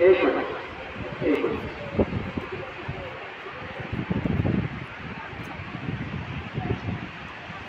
إيش؟ إيش؟